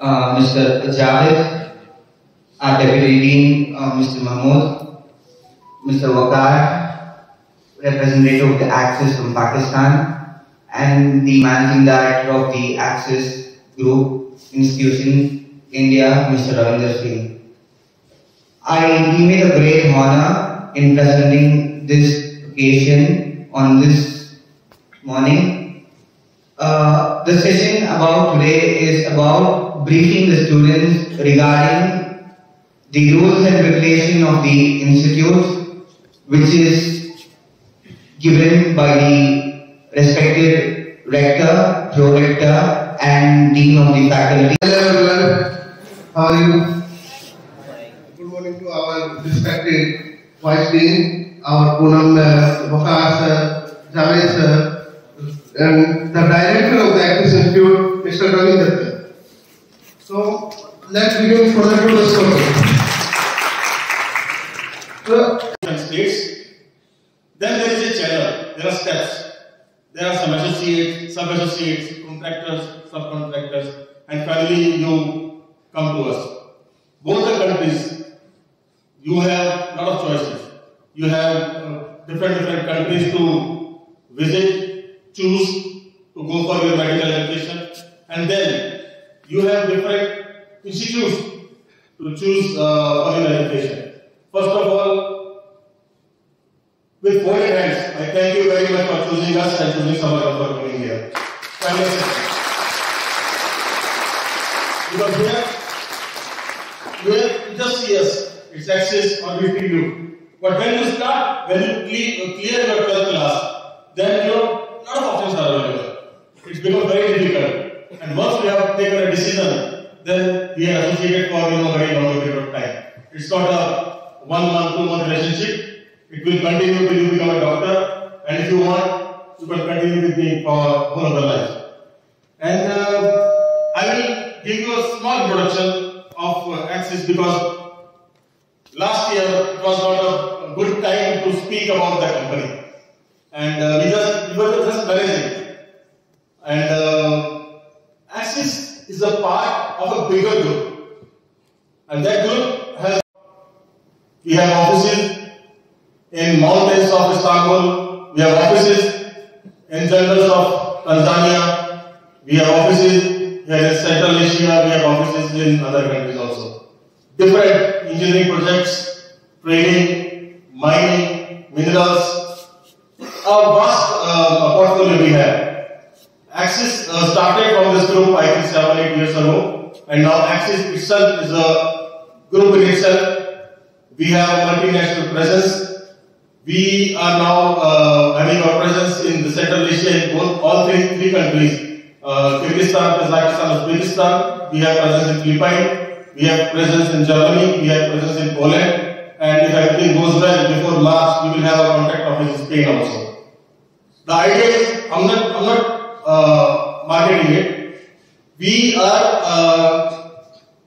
uh, Mr. Javed, our Deputy Dean, uh, Mr. Mahmood, Mr. Wakar, representative of the Axis from Pakistan, and the Managing Director of the Axis Group Institution, India, Mr. Ravinder Singh. I deem it a great honor in presenting this occasion on this morning. Uh, the session about today is about briefing the students regarding the rules and regulation of the institute, which is given by the respected rector, pro-rector, and dean of the faculty. Hello everyone, how are you? Good morning to our respected Vice Dean, our Poonam uh, Wakar sir, Javed sir, and the Director of the Actis Institute, Mr. Ravi. So, let's begin further to the states. Then there is a channel, there are steps. There are some associates, sub-associates, contractors, subcontractors, and finally you come to us. Both the countries, you have a lot of choices. You have uh, different different countries to visit, choose to go for your medical education, and then you have different institutes to choose uh, for your education. First of all, with folded hands, I thank you very much for choosing us and choosing Samarkand for coming here. Because here, here, just us. It's access we feel you. But when you start, when you cle- clear your 12th class, then you know, lot of options are available. It's become very difficult. And once we have taken a decision, then we are associated for you know very long period of time. It's not a one month, two month relationship. It will continue till you become a doctor, and if you want, you can continue with me for whole of the life. And uh, I will give you a small introduction of uh, Axis because last year it was not a good time to speak about the company, and uh, we just we were just managing. And uh, is a part of a bigger group, and that group has we have offices in mountains of Istanbul. We have offices in jungles of Tanzania. We have offices here in Central Asia. We have offices in other countries also. Different engineering projects, training, mining, minerals. A vast uh, portfolio we have. Axis uh, started from this group I think seven, eight years ago, and now Axis itself is a group in itself. We have multinational presence. We are now uh, having our presence in the Central Asia in both all three, three countries. Uh, Kyrgyzstan, Kazakhstan, Uzbekistan. We have presence in Philippines. We have presence in Germany. We have presence in Poland. And if everything goes well before March, we will have a contact office in Spain also. The idea is, I'm not, I'm not uh, marketing it. We are uh,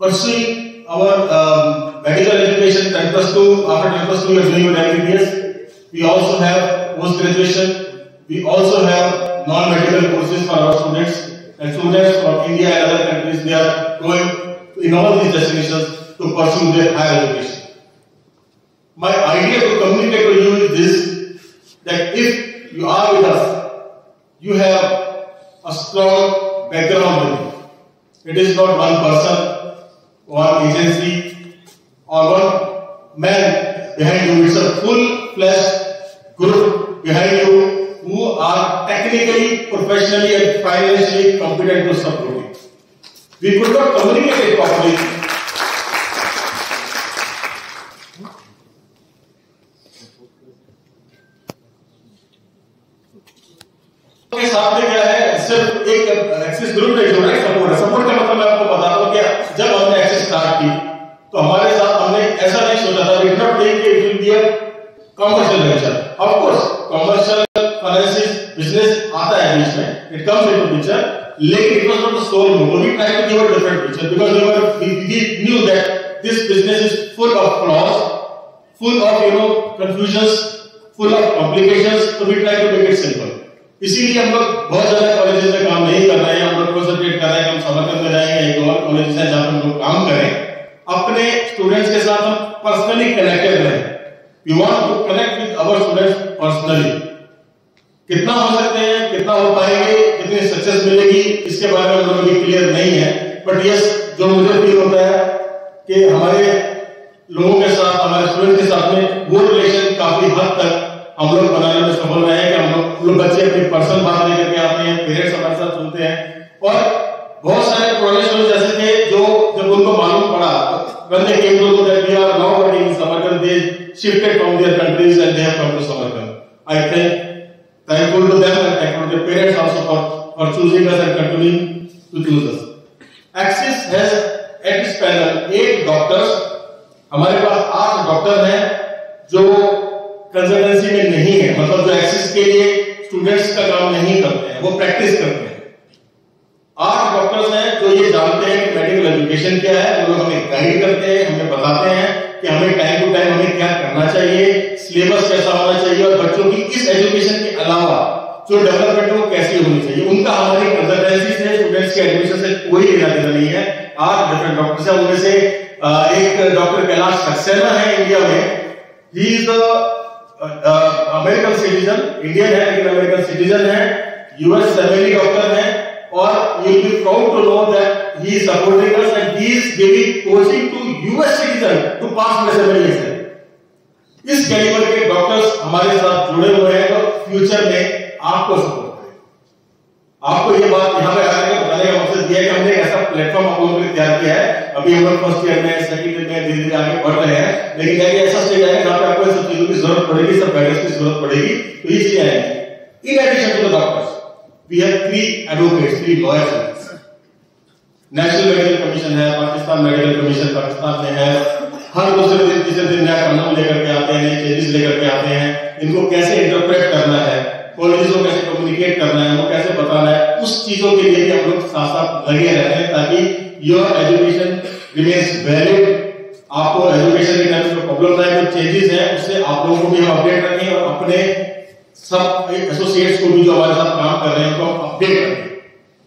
pursuing our um, medical education 10 plus 2. After 10 plus 2, we are doing your MBBS. We also have post graduation. We also have non medical courses for our students. And students from India and other countries, they are going in all these destinations to pursue their higher education. My idea to communicate to you is this is not one person, one agency, or one man behind you. It's a full fledged group behind you who are technically, professionally, and financially competent to support you. We could not communicate it properly. के सामने क्या है axis support support का मतलब मैं आपको बता दूँ कि जब हमने एक्सिस स्टार्ट की तो हमारे साथ हमने ऐसा नहीं सोचा था we not think it will commercial venture of course commercial finances business आता है बीच में। इट कम्स इनटू पिक्चर लेकिन it was not the sole move we try to give a different picture because we were we knew that this business is full of flaws full of, you know, confusions, full of complications, so we try to make it simple. इसीलिए हम लोग बहुत ज़्यादा colleges में काम नहीं कर रहे हैं। हम लोग कॉन्सेंट्रेट कर रहे हैं, हम समरकंद में जाएँगे, एक और कॉलेज है जहाँ हम लोग काम करें। अपने स्टूडेंट्स के साथ हम पर्सनली कनेक्टेड रहे। We want to connect with our students personally कितना हो सकते हैं, कितना हो पाएँगे, कितनी सक्सेस मिलेगी, इसके बारे में हम लोग क्लियर नहीं है। बट यस जो मुझे फील होता है कि हमारे लोगों के साथ, हमारे स्टूडेंट के साथ में वो रिलेशन काफ़ी हद तक हम लोग बनाने में सफल रहे कि हम लोग बच्चे अपनी पर्सनल बात लेकर के आते हैं पेरेंट्स हमारे साथ सुनते हैं। और बहुत सारे प्रोफेशनल जैसे थे जो जब उनको मालूम पड़ा, बंदे एक को कर दिया now working in they shifted from their countries and they have come to Samarkand. I think thankful to them and thankful to parents also for for choosing us and continuing to choose us Axis has eight eight doctors हमारे पास आठ doctor हैं, जो consultancy में नहीं है। मतलब जो एक्सिस के लिए स्टूडेंट्स का काम नहीं करते हैं, वो प्रैक्टिस करते हैं। आठ डॉक्टर्स हैं जो ये जानते हैं कि मेडिकल एजुकेशन क्या है, वो लोग हमें गाइड करते हैं, हमें बताते हैं कि हमें टाइम टू टाइम हमें क्या करना चाहिए सिलेबस कैसा होना चाहिए और बच्चों की इस एजुकेशन के अलावा जो डेवलपमेंट है वो कैसी होनी चाहिए। उनका हमारी कंसल्टेंसी से स्टूडेंट्स के एडमिशन से कोई लेना देना नहीं है। आठ डिफरेंट डॉक्टर्स हैं, उनमें से एक डॉक्टर कैलाश सक्सेना है इंडिया में। He is American citizen Indian है लेकिन अमेरिकन सिटीजन है यूएस फैमिली डॉक्टर है, और you be proud to know that he is supporting us and he is giving coaching to US citizen to pass this examination इस calibre के doctors हमारे साथ जुड़े हुए हैं तो फ्यूचर में आपको सपोर्ट करें आपको ये बात यहाँ पे आने का बताने का मकसद ये है कि हमने ऐसा प्लेटफॉर्म आप लोगों लिए तैयार किया है। अभी हम लोग फ़र्स्ट ईयर में सेकंड ईयर में धीरे धीरे आगे बढ़ रहे हैं। लेकिन एक ऐसा स्टेज आएगा जहाँ पे आपको इन सब चीज़ों की ज़रूरत पड़ेगी, सब गाइडेंस की ज़रूरत पड़ेगी? तो इसलिए आएँगे। In addition to the doctors we have three advocates three lawyers national medical commission है पाकिस्तान मेडिकल कमीशन पाकिस्तान में है। हर दूसरे दिन, तीसरे दिन नया कानून लेकर के आते हैं चेंजेस लेकर के आते हैं। इनको कैसे इंटरप्रेट करना है कॉलेज को कैसे कम्युनिकेट करना है वो कैसे बताना है, उस चीज़ों के लिए हम लोग साथ साथ लगे रहते हैं ताकि योर एजुकेशन रिमेन्स वैलिड आपको एजुकेशन के टाइम प्रॉब्लम आए जो चेंजेस है, उससे आप लोगों को भी हम अपडेट रखें और अपने सब एसोसिएट्स को भी जो हमारे साथ काम कर रहे हैं, उनको अपडेट रखें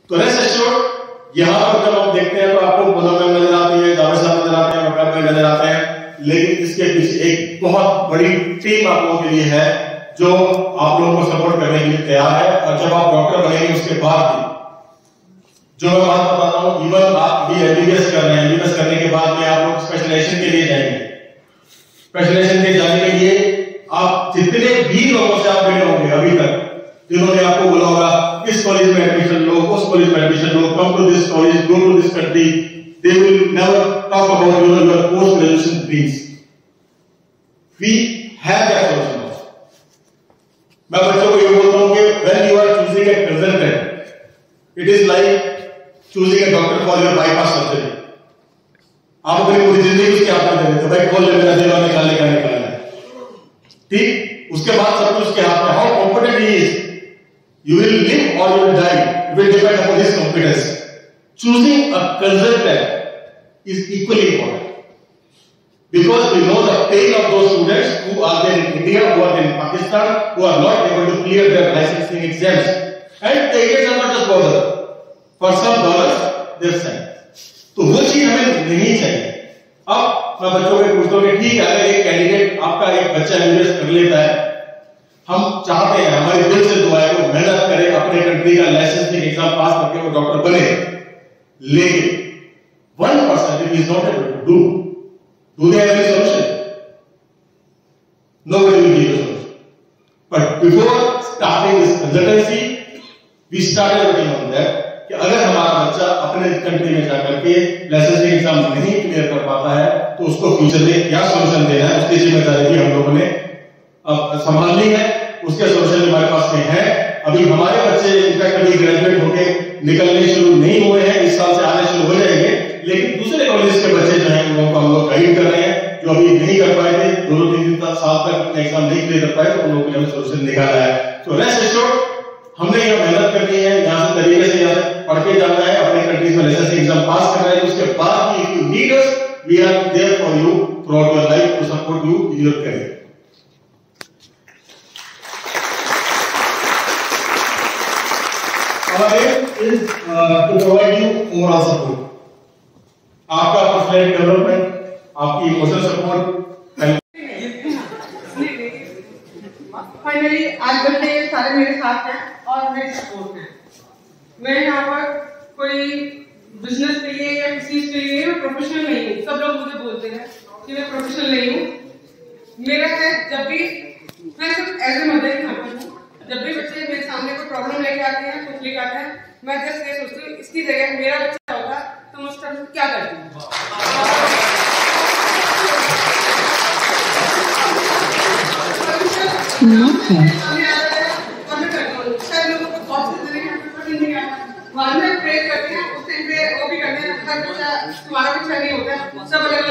तो रेस्ट एश्योर्ड यहाँ पर जब हम देखते हैं तो आपको पुनः नज़र आती है जावेद साहब नज़र आते हैं वकार में नज़र आते हैं, लेकिन इसके पीछे एक बहुत बड़ी टीम आप लोगों के लिए है, जो आप लोगों को सपोर्ट करने के लिए तैयार है। और जब आप डॉक्टर बनेंगे, उसके बाद भी जो मैं बात बताता हूँ इवन आप भी एमबीबीएस कर रहे हैं। एमबीबीएस करने के बाद में आप लोग स्पेशलाइजेशन के लिए जाएँगे। स्पेशलाइजेशन के जाने के लिए आप जितने भी लोगों से आप मिले होंगे अभी तक, जिन्होंने आपको बोला होगा, इस कॉलेज में एडमिशन लो, उस कॉलेज में admission low come to this college go to this country they will never talk about your post graduation dreams we have that solution मैं बच्चों को ये बोलता हूँ कि when you are choosing a consultant it is like choosing doctor for your bypass surgery आप अपनी पूरी ज़िंदगी उसके हाथ में दे देते भाई खोल ले मेरा दिल निकालने का निकालना ठीक उसके बाद सब कुछ उसके हाथ में how competent he is you will die. It will depend upon his competence. Choosing a consultant is equally important. Because we know the pain of those students who are there in India, who are there in Pakistan, who are not able to clear their licensing exams. And the agents are not just bothered. For some dollars, they're sent. तो वो चीज़ हमें नहीं चाहिए। अब मैं बच्चों को पूछता हूँ ठीक है, अगर एक कैंडिडेट आपका एक बच्चा इन्वेस्ट कर लेता है, हम चाहते हैं, हमारे दिल से दुआ है वो मेहनत करे, अपने कंट्री का लाइसेंसिंग एग्ज़ाम पास करके वो डॉक्टर बने। लेकिन one percent if is not able to do do they have any solution nobody will give a solution. But before starting this consultancy, we started working on अगर हमारा बच्चा अपने country में जाकर के लाइसेंसिंग एग्ज़ाम नहीं क्लियर कर पाता है तो उसको फ्यूचर में क्या सॉल्यूशन देना है? उसकी ज़िम्मेदारी भी हम लोगों ने अब संभालनी है। उसके सोल्यूशन हमारे पास में है। अभी हमारे बच्चे इनफैक्ट अभी ग्रेजुएट होके निकलने शुरू नहीं हुए हैं, इस साल से आने शुरू हो जाएँगे। लेकिन दूसरे कॉलेज के बच्चे जो है, उनको हम लोग गाइड कर रहे हैं, जो अभी नहीं कर पाए थे दो दो तीन तीन साल तक एग्ज़ाम नहीं क्लियर कर पाए तो उन लोगों के लिए सोल्यूशन निकाला है। तो रेस्ट एश्योर्ड हमने यहाँ मेहनत करनी है, यहाँ से तरीके से पढ़ के जाना है, अपने कंट्रीज़ में लाइसेंस एग्ज़ाम पास करना है, उसके बाद भी if you need us we are there for you throughout your life to support you in your career. आपका पर्सनैलिटी डेवलपमेंट आपकी इमोशनल सपोर्ट फाइनली आज सारे मेरे साथ हैं। और मेरे सपोर्ट हैं मैं यहाँ पर कोई बिज़नेस के लिए या किसी के लिए मैं प्रोफेशनल नहीं हूँ। सब लोग मुझे बोलते हैं कि मैं प्रोफेशनल नहीं हूँ। मेरा है, जब भी मैं सिर्फ़ एज ए मदर ही यहाँ हूँ। जब भी बच्चे मेरे सामने कोई प्रॉब्लम लेके आते हैं, कुछ लेके आते हैं, मैं जस्ट ये सोचती हूँ, इसकी जगह मेरा बच्चा होगा तो मैं उस टाइम क्या करती बाद में प्रे करते हैं उस टाइम पे वो भी करते हैं हर बच्चा तुम्हारा बच्चा नहीं होता है सब अलग अलग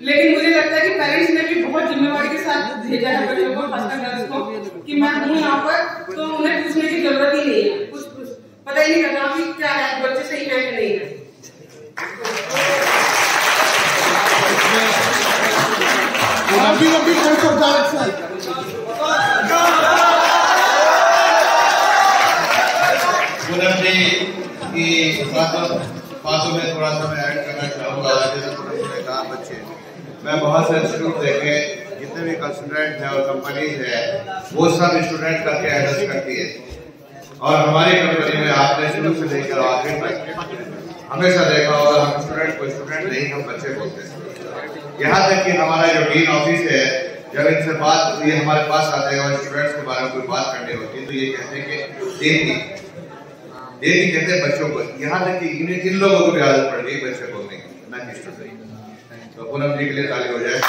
लेकिन मुझे लगता है कि पेरेंट्स ने भी बहुत जिम्मेवारी के साथ भेजा है बच्चों को खासकर गर्ल्स को, कि मैं हूँ यहाँ पर तो उन्हें पूछने की ज़रूरत ही नहीं है। कुछ कुछ पता ही नहीं करना कि क्या है, बच्चे सही है कि नहीं है। बातों में थोड़ा सा मैं ऐड करना चाहूँगा जैसे कहा बच्चे मैं बहुत से इंस्टीट्यूट देखे, जितने भी कंसल्टेंट हैं और कंपनीज़ है, वो सब स्टूडेंट करके एड्रेस करती है। और हमारी कंपनी में आपने शुरू से लेकर आखिर तक हमेशा देखा होगा, हम स्टूडेंट को स्टूडेंट नहीं, हम बच्चे बोलते यहाँ तक कि हमारा जो डीन ऑफ़िस है, जब इनसे बात ये हमारे पास आते हैं और स्टूडेंट्स के बारे में कोई बात करनी होती है तो ये कहते हैं कि देती। देती कहते हैं बच्चों को। यहाँ तक कि इन लोगों को भी आदत पड़ गई बच्चे बोलने की? ना स्टूडेंट तो पूनम जी के लिए ताली हो। जाए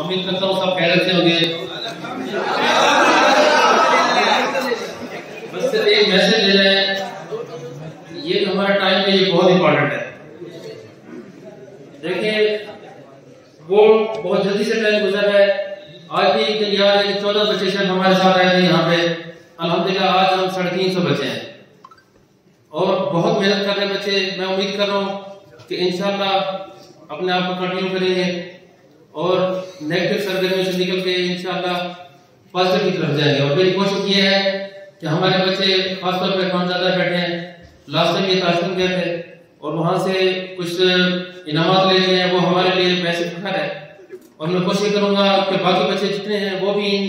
उम्मीद करता हूँ सब खैरत से होंगे। बस एक मैसेज दे रहे हैं। ये हमारा टाइम में ये बहुत इंपॉर्टेंट है। देखिए, वो बहुत जल्दी से टाइम गुजर रहा है। आज भी एक दिन याद है चौदह बच्चे शायद हमारे साथ आए थे यहाँ पे। अल्हम्दुलिल्लाह, आज हम साढ़े तीन सौ बच्चे हैं। और बहुत मेहनत कर रहे हैं बच्चे। मैं उम्मीद कर रहा हूँ कि इंशाल्लाह अपने आप को कंटिन्यू करेंगे और नेगेटिव सरगर्मी से निकल के इंशाल्लाह पॉजिटिव की तरफ़ जाएँगे। और मेरी कोशिश ये है कि हमारे बच्चे खासतौर पर कौन ज़्यादा बैठे हैं लास्ट टाइम ये ताशुन गए थे और वहाँ से कुछ इनामत ले लिए हैं वो हमारे लिए पैसे फखर है। और मैं कोशिश करूँगा कि बाकी बच्चे जितने हैं वो भी इन,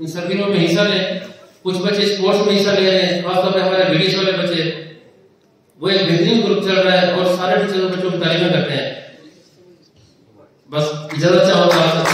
इन सरगर्मियों में हिस्सा लें। कुछ बच्चे स्पोर्ट्स में हिस्सा ले रहे हैं खासतौर पर हमारे विदेश वाले बच्चे। वो एक बेहतरीन ग्रुप चल रहा है और सारे टीचर बच्चों की तारीफें करते हैं। बस इजाज़त चाहूँगा